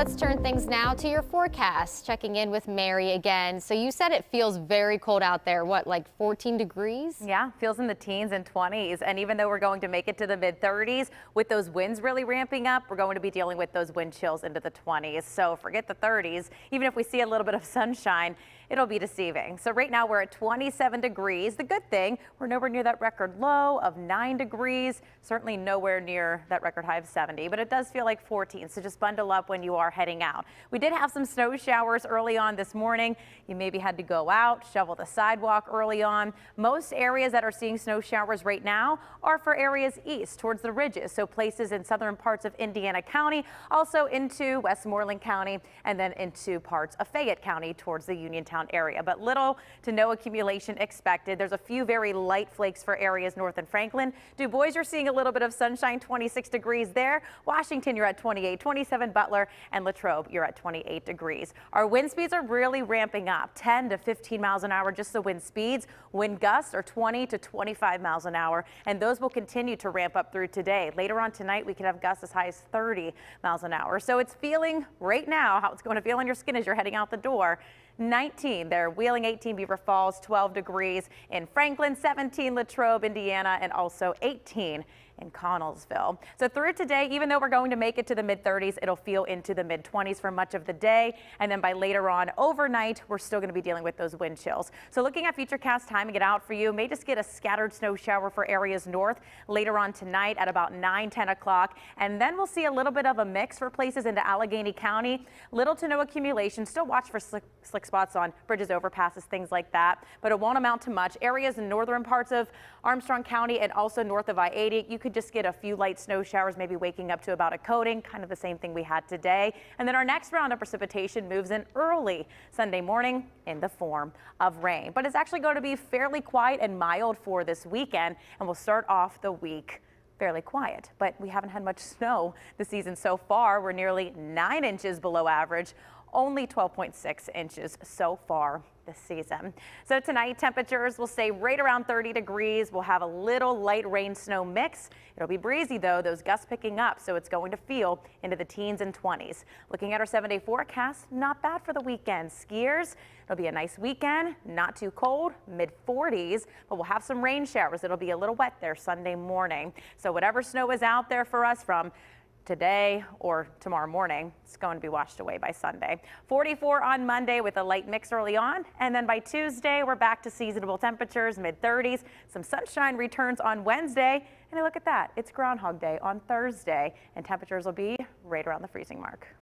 Let's turn things now to your forecast. Checking in with Mary again. So you said it feels very cold out there. What, like 14 degrees? Yeah, feels in the teens and 20s. And even though we're going to make it to the mid 30s, with those winds really ramping up, we're going to be dealing with those wind chills into the 20s. So forget the 30s. Even if we see a little bit of sunshine, it'll be deceiving. So right now we're at 27 degrees. The good thing, we're nowhere near that record low of 9 degrees. Certainly nowhere near that record high of 70, but it does feel like 14. So just bundle up when you are heading out. We did have some snow showers early on this morning. You maybe had to go out, shovel the sidewalk early on. Most areas that are seeing snow showers right now are for areas east towards the ridges. So places in southern parts of Indiana County, also into Westmoreland County, and then into parts of Fayette County towards the Uniontown area. But little to no accumulation expected. There's a few very light flakes for areas north and Franklin. Du Bois, you're seeing a little bit of sunshine, 26 degrees there. Washington, you're at 28, 27 Butler, and Latrobe, you're at 28 degrees. Our wind speeds are really ramping up 10 to 15 miles an hour, just the wind speeds. Wind gusts are 20 to 25 miles an hour, and those will continue to ramp up through today. Later on tonight, we could have gusts as high as 30 miles an hour. So it's feeling right now how it's going to feel on your skin as you're heading out the door. 19 there, Wheeling 18, Beaver Falls 12 degrees in Franklin, 17 Latrobe, Indiana, and also 18 in Connellsville. So through today, even though we're going to make it to the mid 30s, it'll feel into the mid 20s for much of the day. And then by later on overnight, we're still going to be dealing with those wind chills. So looking at Futurecast timing it out for you, may just get a scattered snow shower for areas north later on tonight at about 9, 10 o'clock. And then we'll see a little bit of a mix for places into Allegheny County. Little to no accumulation. Still watch for slick, slick spots on bridges, overpasses, things like that. But it won't amount to much. Areas in northern parts of Armstrong County and also north of I-80, you could just get a few light snow showers, maybe waking up to about a coating, kind of the same thing we had today. And then our next round of precipitation moves in early Sunday morning in the form of rain. But it's actually going to be fairly quiet and mild for this weekend, and we'll start off the week fairly quiet, but we haven't had much snow this season so far. We're nearly nine inches below average, only 12.6 inches so far this season. So tonight temperatures will stay right around 30 degrees. We'll have a little light rain snow mix. It'll be breezy though, those gusts picking up, so it's going to feel into the teens and 20s. Looking at our seven day forecast, not bad for the weekend. Skiers, it'll be a nice weekend, not too cold, mid 40s, but we'll have some rain showers. It'll be a little wet there Sunday morning. So whatever snow is out there for us from today or tomorrow morning. It's going to be washed away by Sunday. 44 on Monday with a light mix early on. And then by Tuesday, we're back to seasonable temperatures, mid 30s. Some sunshine returns on Wednesday. And look at that. It's Groundhog Day on Thursday and temperatures will be right around the freezing mark.